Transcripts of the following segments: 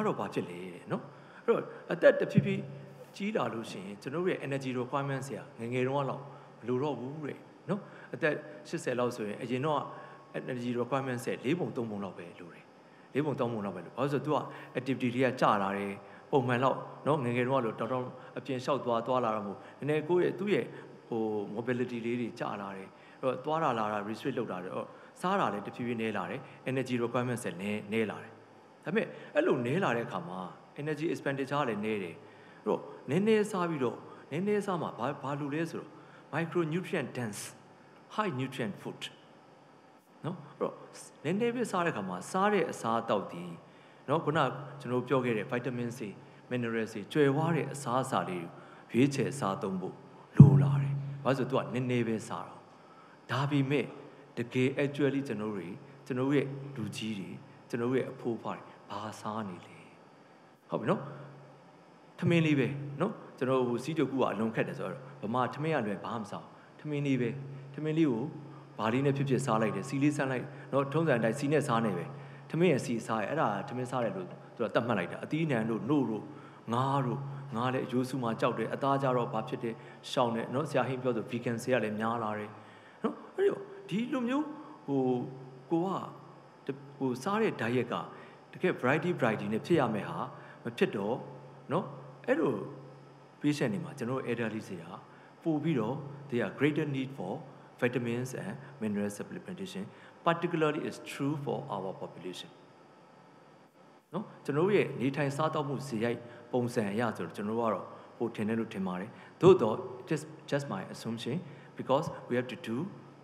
များတော့ဘာဖြစ်လဲတဲ့နော်အဲ့တော့အသက်တဖြည်းဖြည်းကြီးလာလို့ရှိရင်ကျွန်တော်တို့ရဲ့ energy requirements တွေကငယ်ငယ်တုန်းကတော့မလိုတော့ဘူးတဲ့နော်အသက်80လောက်ဆိုရင်အရင်တော့ energy requirements ရဲ့၄ပုံ၃ပုံလောက်ပဲလိုတယ်၄ပုံ၃ပုံလောက်ပဲလို့ဘာလို့ဆိုတော့ तू က activity တွေကကြာလာတယ်ပုံမှန်တော့နော်ငယ်ငယ်တုန်းကလို့တော်တော်အပြင်လျှောက်သွားသွားလာတာမို့နည်းနည်းကိုယ့်ရဲ့သူ့ရဲ့ဟို mobility လေးတွေကြာလာတယ်အဲ့တော့သွားတာလာတာ restrict လုပ်တာတယ်အဲ့စားတာလည်းတဖြည်းဖြည်းနည်းလာတယ် energy requirements လည်းနည်းနည်းလာတယ် ဒါပေမဲ့အဲ့လိုနည်းလာတဲ့အခါမှာ energy expenditure လည်းနည်းတယ်အဲ့တော့နည်းနည်းစားပြီးတော့နည်းနည်းစားမှာဘာဘာလို့လဲဆိုတော့ micronutrient dense high nutrient food နော်အဲ့တော့နည်းနည်းပဲစားတဲ့အခါမှာစားတဲ့အစားအသောက်ဒီနော်ခုနကျွန်တော်ပြောခဲ့တဲ့ vitamin C mineral C ကျွယ်ဝတဲ့အစားအစာလေးရွေးချယ်စားသုံးဖို့လိုလာတယ်။ဘာလို့ဆိုတော့ तू ကနည်းနည်းပဲစားတော့ဒါပေမဲ့တကယ် actually ကျွန်တော်တို့ကျွန်တော်ရဲ့လူကြီးတွေကျွန်တော်ရဲ့အဖိုးဖွားတွေ ဘာစားနေလဲဟုတ်ပြီနော်ထမင်းလေးပဲနော်ကျွန်တော်ဟိုစီးတုပ်ကူကအလုံးခက်တယ်ဆိုတော့ဗမာထမင်းရလွယ်ဘာမှမစားထမင်းလေးပဲထမင်းလေးကိုဘာလေးနဲ့ဖြစ်ဖြစ်စားလိုက်တယ်စီလေးဆန်းလိုက်နော်ထုံးစံတိုင်းစီနဲ့စားနေပဲထမင်းရဲ့စီစားရအဲ့ဒါထမင်းစားတယ်လို့သူကတတ်မှတ်လိုက်တာအသီးနှံတို့နှုတ်တို့ငါးတို့ငါးလည်းအယိုးစုမှာကြောက်တယ်အသားကြတော့ဘာဖြစ်တယ်ရှောင်းတယ်နော်ဆရာဟင်းပြောဆို vegan ဆေးကလည်းများလာတယ်နော်အဲ့ဒီဒီလိုမျိုးဟိုကိုကဟိုစားတဲ့ diet က တကယ် variety variety နဲ့ဖြစ်ရမယ်ဟာမဖြစ်တော့နော်အဲ့လို patient တွေမှာကျွန်တော် elderly တွေကပို့ပြီးတော့ they are greater need for vitamins and mineral supplementation particularly is true for our population နော်ကျွန်တော်ရဲ့နေထိုင်စားသောက်မှုဇေယိုက်ပုံစံအရဆိုတော့ကျွန်တော်ကတော့ပိုထင်တယ်လို့ထင်ပါတယ်သို့တော့ just just my assumption because we have to do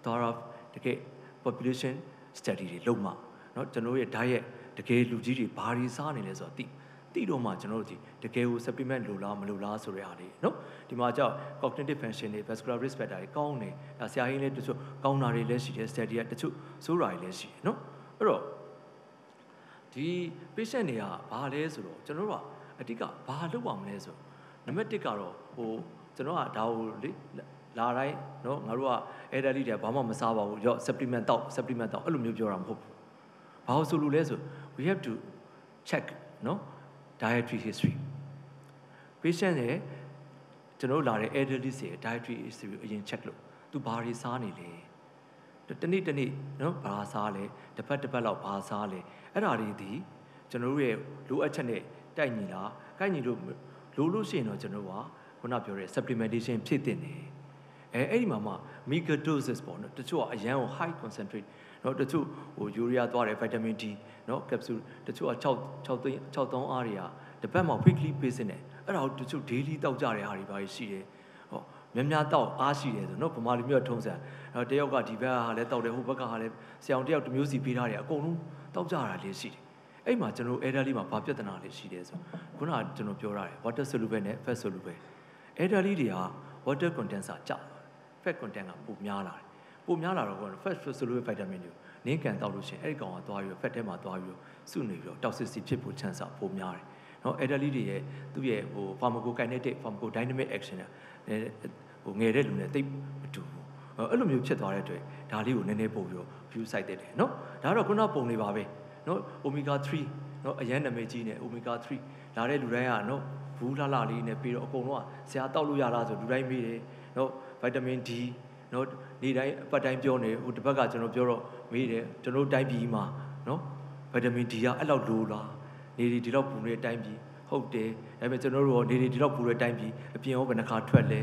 thorough တကယ် population study တွေလုပ်မှเนาะကျွန်တော်ရဲ့ diet တကယ်လူကြီးတွေဘာတွေစားနေလဲဆိုတော့သိသိတော့မှကျွန်တော်တို့ဒီတကယ်ကို supplement လိုလားမလိုလားဆိုတဲ့အားလေးเนาะဒီမှာကြောက် cognitive function တွေ vascular risk factor တွေကောင်းတယ်ဒါဆရာကြီးလည်းတချို့ကောင်းတာတွေလည်းရှိတယ် study ကတချို့ဆိုးတာတွေလည်းရှိတယ်เนาะအဲ့တော့ဒီ patient တွေကဘာလဲဆိုတော့ကျွန်တော်တို့ကအဓိကဘာလုပ်ရမလဲဆိုနံပါတ်1ကတော့ဟိုကျွန်တော်ကဒါကိုလေလာတိုင်းเนาะငါတို့က elderly တွေဘာမှမစားပါဘူးရော့ supplement တောက် supplement တောက်အဲ့လိုမျိုးပြောတာမဟုတ်ဘူးဘာလို့ဆိုလို့လဲဆို we have to check နော် dietary history patient ရဲ့ကျွန်တော်လာတဲ့ elderly တွေ dietary history ကိုအရင် check လုပ်သူဘာတွေစားနေလဲတနေ့တနေ့နော်ဘာစားလဲတစ်ပတ်တစ်ပတ်လောက်ဘာစားလဲအဲ့ဒါတွေဒီကျွန်တော်ရဲ့လိုအပ်ချက်နဲ့တိုက်ညီလားကိုက်ညီလို့လို့လို့ရှိရင်တော့ကျွန်တော်ကခုနပြောတဲ့ supplementation ဖြစ်တင်တယ် အဲအဲ့ဒီမှာမှ mega doses ပေါ့နော်တချို့ကအရန်ကို high concentrate နော်တချို့ဟိုယူရီးယားသွားတယ် vitamin D နော် capsule တချို့က6 6သိန်း6သောင်းအားတွေကတစ်ပတ်မှာ weekly basis နဲ့အဲ့ဒါကိုတချို့ daily တောက်ကြတဲ့ဟာတွေပါရှိတယ်ဟောများများတောက်အားရှိတယ်ဆိုနော်ဗမာလူမျိုးထုံးစံအဲ့တယောက်ကဒီဘက်ကဟာလည်းတောက်တယ်ဟိုဘက်ကဟာလည်းဆရာအောင်တယောက်တစ်မျိုးစီပေးထားတယ်အကုန်လုံးတောက်ကြတာလေးရှိတယ်အဲ့မှာကျွန်တော် elderly မှာဘာပြဿနာလေးရှိတယ်ဆိုခုနကကျွန်တော်ပြောရတယ် water soluble နဲ့ fat soluble elderly တွေက water content စာကျ fat content ကပိုများလာတယ်ပိုများလာတော့ fat soluble vitamin တွေနင်းကန်တောက်လို့ရှိရင်အဲ့ဒီကောင်ကသွားပြီး fat ထဲမှာသွားပြီးစုနေပြီးတော့ toxicity ဖြစ်ဖို့ chance ပိုများတယ်နော် elderly တွေရဲ့သူ့ရဲ့ဟို pharmacokinetic pharmacodynamic action ဟိုငယ်တဲ့လူနဲ့တိတ်မတူဘူးအဲ့လိုမျိုးဖြစ်သွားတဲ့အတွက်ဒါလေးကိုနည်းနည်းပို့ပြီးတော့ view site တက်တယ်နော်ဒါကတော့ခုနပုံလေးပါပဲနော် omega 3နော်အရန်နာမည်ကြီးနဲ့ omega 3လာတဲ့လူတိုင်းကနော်ဘူးလာလာလေးနဲ့ပြီးတော့အကုန်လုံးကဆရာတောက်လို့ရလားဆိုလူတိုင်းမေးတယ်နော် vitamin D နော်နေ့တိုင်းအပတ်တိုင်းပြောနေဟိုတစ်ဘက်ကကျွန်တော်ပြောတော့မေးတယ်ကျွန်တော်တိုင်းပြည်မှာနော် vitamin D ကအဲ့လောက်လိုလားနေဒီဒီလောက်ပူနေတိုင်းပြည်ဟုတ်တယ်ဒါပေမဲ့ကျွန်တော်တို့နေဒီဒီလောက်ပူတဲ့တိုင်းပြည်အပြင်ဟောဘယ်နှခါထွက်လဲ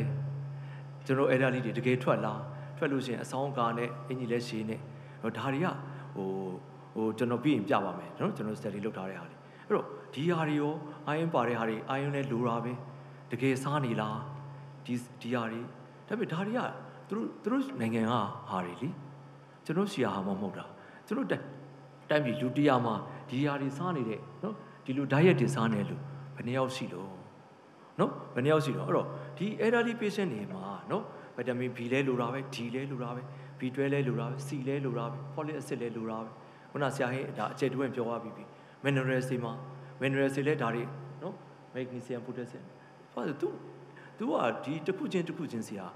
ကျွန်တော်အဲ့ဒါလေးတွေတကယ်ထွက်လားထွက်လို့ရှိရင်အဆောင်ကာနဲ့အင်ကြီးလဲရှည်နဲ့တော့ဒါတွေကဟိုဟိုကျွန်တော်ပြီးရင်ပြပါမယ်နော်ကျွန်တော် study လုပ်ထားတဲ့ဟာတွေအဲ့တော့ဒီဟာတွေရောအာယုံပါတဲ့ဟာတွေအာယုံနဲ့လိုတာပဲတကယ်စားနေလားဒီဒီဟာတွေ ဒါပေမဲ့ဒါတွေကသူတို့သူတို့နိုင်ငံကဟာတွေလीကျွန်တော်ရှီယာဟာမဟုတ်တာကျွန်တော်တိုင်းပြည်လူတရားမှာဒီဟာတွေစားနေတဲ့နော်ဒီလူ diet တွေစားနေလို့ဘယ်နှယောက်ရှိလို့နော်ဘယ်နှယောက်ရှိတော့အဲ့တော့ဒီ elderly patient တွေမှာနော်ဗီတာမင် B လဲလိုတာပဲ D လဲလိုတာပဲ B12 လဲလိုတာပဲ C လဲလိုတာပဲ folic acid လဲလိုတာပဲခုနဆရာဟင်းဒါအကျယ်တွင်းပြောသွားပြီးပြီ minerals တွေမှာ minerals တွေလဲဒါတွေနော် magnesium potassium ဘာလို့ तू သူကဒီတစ်ခုချင်းတစ်ခုချင်းစီဟာ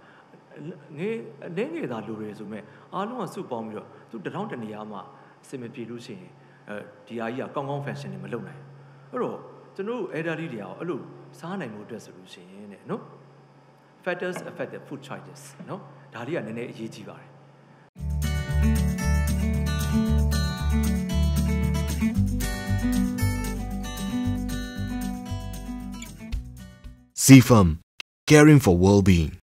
ငေးအနေငယ်သာလိုရဲဆိုမဲ့အားလုံးကစုပေါင်းပြီးတော့သူတထောင်တနေရာမှာစင်မပြေလို့ရှိရင်အဲဒီအားကြီးကကောင်းကောင်း function တွေမလုပ်နိုင်ဘူးအဲ့တော့ကျွန်တော်တို့ elderly တွေကအဲ့လိုစားနိုင်မှုအတွက်ဆိုလို့ရှိရင်တဲ့နော် factors affect the food choices နော်ဒါလေးကနည်းနည်းအရေးကြီးပါတယ်ซีฟัม caring for well being.